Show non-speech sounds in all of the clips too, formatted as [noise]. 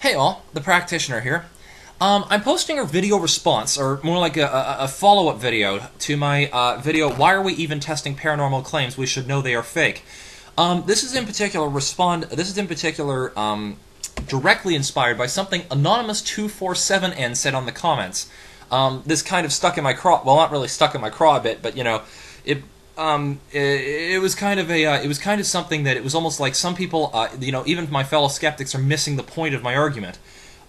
Hey all, the practitioner here. Um, I'm posting a video response, or more like a, a, follow-up video to my uh, video, Why Are We Even Testing Paranormal Claims? We Should Know They Are Fake. Um, this is in particular respond. This is in particular um, directly inspired by something Anonymous247N said on the comments. Um, this kind of stuck in my craw. Well, not really stuck in my craw a bit, but you know, it um, it, it, was kind of a, uh, it was kind of something that it was almost like some people, uh, you know, even my fellow skeptics are missing the point of my argument.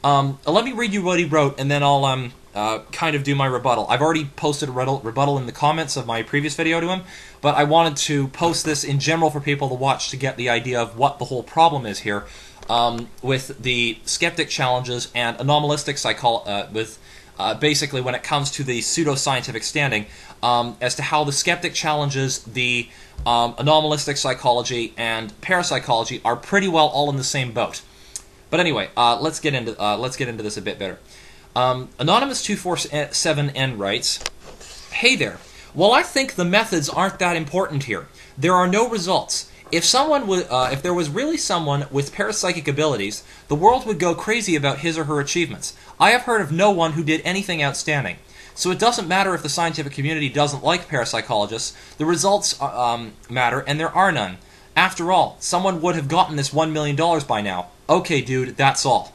Um, let me read you what he wrote, and then I'll um, uh, kind of do my rebuttal. I've already posted a rebuttal in the comments of my previous video to him, but I wanted to post this in general for people to watch to get the idea of what the whole problem is here um, with the skeptic challenges and anomalistic psychology, uh, with uh, basically when it comes to the pseudo-scientific standing, um, as to how the skeptic challenges the um, anomalistic psychology and parapsychology are pretty well all in the same boat. But anyway, uh, let's get into uh, let's get into this a bit better. Um, Anonymous two four seven N writes, "Hey there. Well, I think the methods aren't that important here, there are no results." If someone would, uh, if there was really someone with parapsychic abilities, the world would go crazy about his or her achievements. I have heard of no one who did anything outstanding. So it doesn't matter if the scientific community doesn't like parapsychologists. The results uh, um, matter, and there are none. After all, someone would have gotten this $1 million by now. Okay, dude, that's all.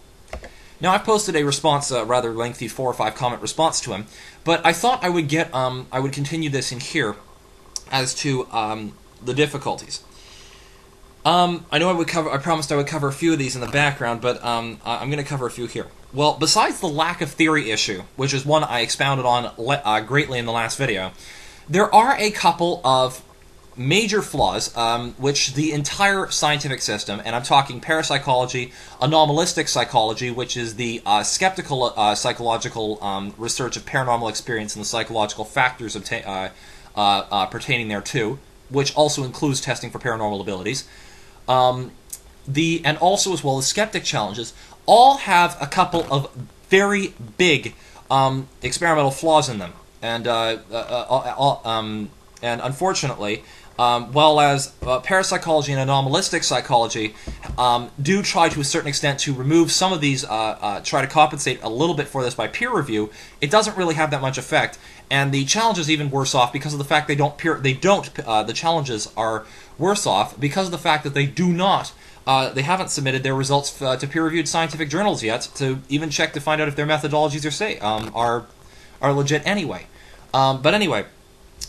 Now, I've posted a response, a rather lengthy four or five comment response to him, but I thought I would get, um, I would continue this in here as to um, the difficulties. Um, I know I would cover. I promised I would cover a few of these in the background, but um, I'm going to cover a few here. Well, besides the lack of theory issue, which is one I expounded on uh, greatly in the last video, there are a couple of major flaws um, which the entire scientific system, and I'm talking parapsychology, anomalistic psychology, which is the uh, skeptical uh, psychological um, research of paranormal experience and the psychological factors uh, uh, uh, pertaining thereto, which also includes testing for paranormal abilities um, the and also as well as skeptic challenges, all have a couple of very big um, experimental flaws in them, and uh, uh, uh, uh um, and unfortunately, um, well as uh, parapsychology and anomalistic psychology um, do try to a certain extent to remove some of these, uh, try to compensate a little bit for this by peer review. It doesn't really have that much effect, and the challenge is even worse off because of the fact they don't peer, they don't the challenges are worse off because of the fact that they do not uh, they haven't submitted their results uh, to peer-reviewed scientific journals yet to even check to find out if their methodologies are say um, are are legit anyway. Um, but anyway,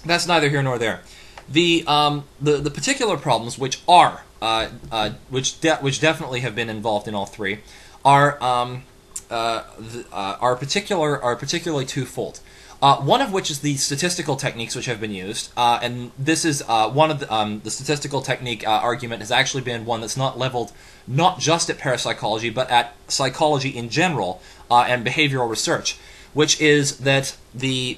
that's neither here nor there. The um, the the particular problems which are uh, uh which de- which definitely have been involved in all three are um, uh, uh, are particular are particularly twofold. Uh, one of which is the statistical techniques which have been used, uh, and this is one of the, um, the statistical technique argument has actually been one that's not leveled not just at parapsychology but at psychology in general and behavioral research, which is that the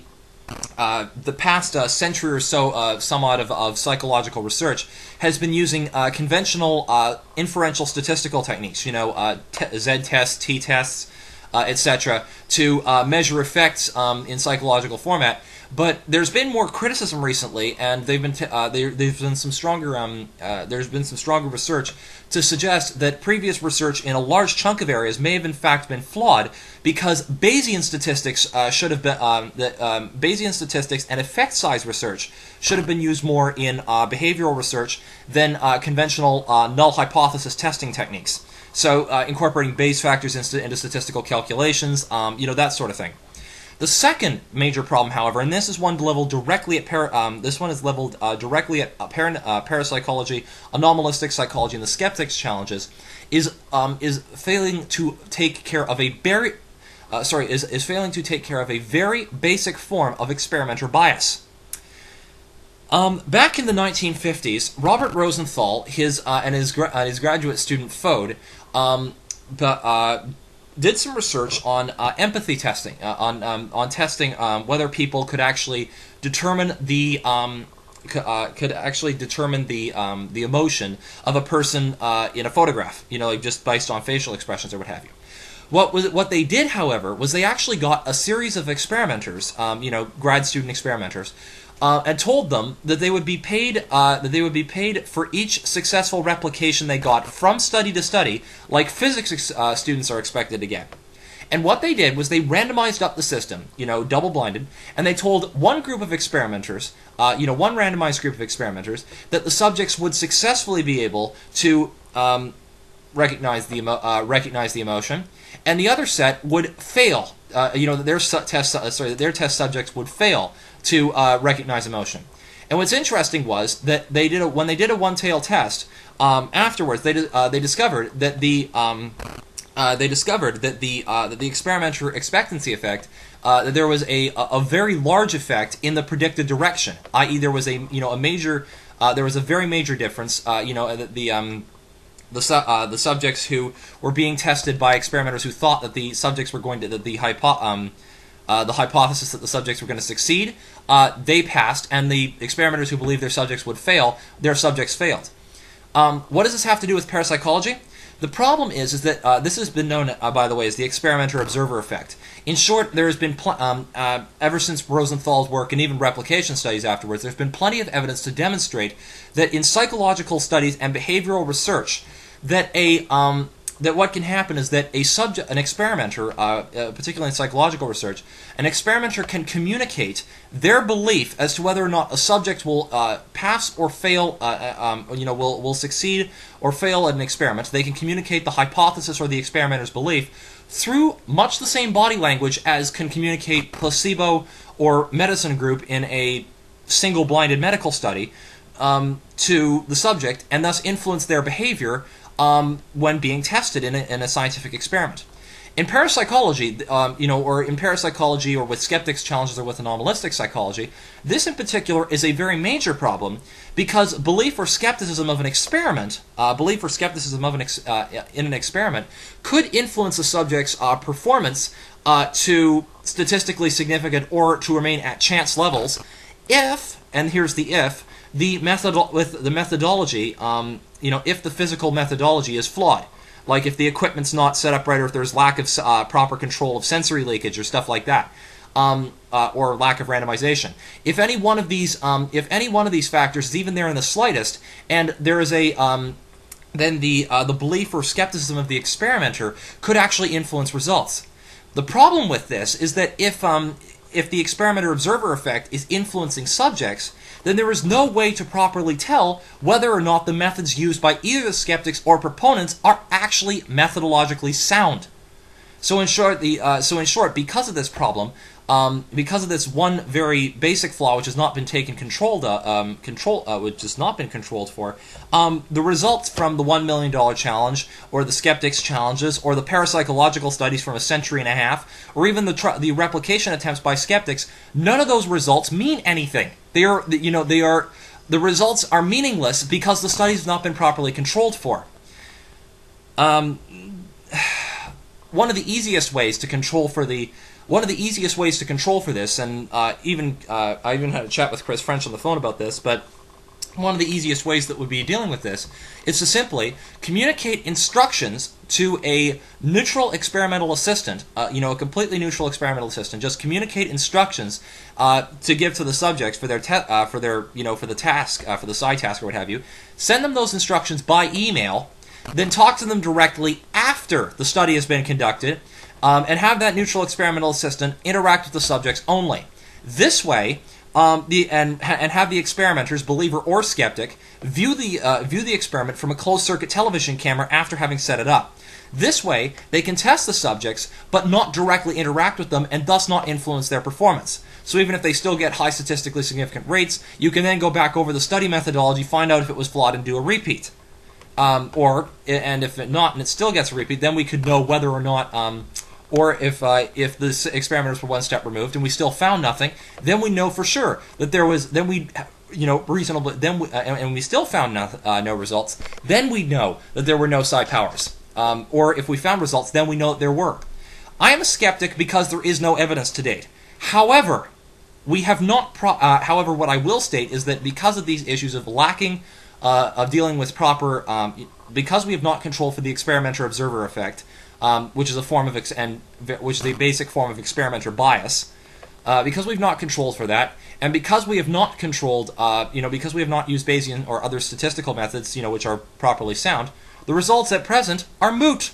uh, the past uh, century or so, uh, somewhat of, of, psychological research has been using conventional inferential statistical techniques. You know, Z tests, T tests, uh, etc., to uh, measure effects um, in psychological format. But there's been more criticism recently, and they've been t- uh, there, there's been some stronger um, uh, there's been some stronger research to suggest that previous research in a large chunk of areas may have in fact been flawed because Bayesian statistics uh, should have been um, the, um, Bayesian statistics and effect size research should have been used more in uh, behavioral research than conventional null hypothesis testing techniques. So uh, incorporating Bayes factors into, into statistical calculations, um, you know, that sort of thing. The second major problem, however, and this is one leveled directly at para, um, this one is leveled uh, directly at uh, para, uh, parapsychology, anomalistic psychology, and the skeptics challenges, is um, is failing to take care of a very uh, sorry is is failing to take care of a very basic form of experimenter bias. Um, back in the 1950s, Robert Rosenthal, his uh, and his gra- his graduate student Fode, um, but, uh, did some research on uh, empathy testing, uh, on um, on testing um, whether people could actually determine the um, c- uh, could actually determine the um, the emotion of a person in a photograph. You know, like just based on facial expressions or what have you. What was what they did, however, was they actually got a series of experimenters, um, you know, grad student experimenters, uh, and told them that they would be paid uh, that they would be paid for each successful replication they got from study to study, like physics uh, students are expected to get. And what they did was they randomized up the system, you know, double blinded, and they told one group of experimenters, uh, you know, one randomized group of experimenters, that the subjects would successfully be able to um, recognize the emo- uh, recognize the emotion, and the other set would fail. Uh, you know, their su- test sorry, their test subjects would fail to uh, recognize emotion. And what's interesting was that they did a, when they did a one-tail test um, afterwards, they uh, they discovered that the um, uh, they discovered that the uh, that the experimenter expectancy effect uh, that there was a a very large effect in the predicted direction, i.e., there was a you know a major uh, there was a very major difference. You know the, the um, the, su- uh, the subjects who were being tested by experimenters who thought that the subjects were going to that the hypo- um, uh, the hypothesis that the subjects were going to succeed, uh, they passed, and the experimenters who believed their subjects would fail, their subjects failed. Um, what does this have to do with parapsychology? The problem is, is that uh, this has been known, uh, by the way, as the experimenter observer effect. In short, there has been um, uh, ever since Rosenthal's work and even replication studies afterwards, there's been plenty of evidence to demonstrate that in psychological studies and behavioral research, that a um, that what can happen is that a subject, an experimenter, uh, uh, particularly in psychological research, an experimenter can communicate their belief as to whether or not a subject will uh, pass or fail, uh, uh, um, you know, will will succeed or fail at an experiment. They can communicate the hypothesis or the experimenter's belief through much the same body language as can communicate placebo or medicine group in a single blinded medical study um, to the subject, and thus influence their behavior um, when being tested in a, in a, scientific experiment. In parapsychology, um, you know, or in parapsychology, or with skeptics' challenges, or with anomalistic psychology, this in particular is a very major problem because belief or skepticism of an experiment, uh, belief or skepticism of an ex- uh, in an experiment, could influence a subject's uh, performance uh, to statistically significant or to remain at chance levels, if, and here's the if, the method with the methodology um, you know, if the physical methodology is flawed. Like if the equipment's not set up right, or if there's lack of uh, proper control of sensory leakage or stuff like that, um, uh, or lack of randomization. If any one of these, um, if any one of these factors is even there in the slightest, and there is a um, then the uh, the belief or skepticism of the experimenter could actually influence results. The problem with this is that if um, if the experimenter observer effect is influencing subjects, then there is no way to properly tell whether or not the methods used by either the skeptics or proponents are actually methodologically sound. So in short, the uh, so in short, because of this problem, um, because of this one very basic flaw which has not been taken controlled, uh, um, control, uh, which has not been controlled for, um, the results from the one million dollar challenge, or the skeptics challenges, or the parapsychological studies from a century and a half, or even the tr- the replication attempts by skeptics, none of those results mean anything. They are, you know, they are, the results are meaningless because the study has not been properly controlled for. Um, [sighs] one of the easiest ways to control for the one of the easiest ways to control for this, and uh, even uh, I even had a chat with Chris French on the phone about this, but one of the easiest ways that would be dealing with this is to simply communicate instructions to a neutral experimental assistant, uh, you know, a completely neutral experimental assistant. Just communicate instructions uh, to give to the subjects for their uh, for their you know for the task uh, for the side task or what have you. Send them those instructions by email, then talk to them directly after the study has been conducted, um, and have that neutral experimental assistant interact with the subjects only. This way, um, the and and have the experimenters, believer or skeptic, view the uh, view the experiment from a closed circuit television camera after having set it up. This way, they can test the subjects, but not directly interact with them, and thus not influence their performance. So even if they still get high statistically significant rates, you can then go back over the study methodology, find out if it was flawed, and do a repeat. Um, or and if it not, and it still gets a repeat, then we could know whether or not. Um, or if uh, if the experimenters were one step removed and we still found nothing, then we know for sure that there was. Then we, you know, reasonably. Then we, uh, and we still found no, uh, no results. Then we know that there were no psi powers. Um, or if we found results, then we know that there were. I am a skeptic because there is no evidence to date. However, we have not. Uh, however, what I will state is that because of these issues of lacking uh, of dealing with proper, um, because we have not controlled for the experimenter observer effect, um, which is a form of ex- and which is a basic form of experimenter bias. uh, because we've not controlled for that, and because we have not controlled, uh, you know, because we have not used Bayesian or other statistical methods, you know, which are properly sound, the results at present are moot.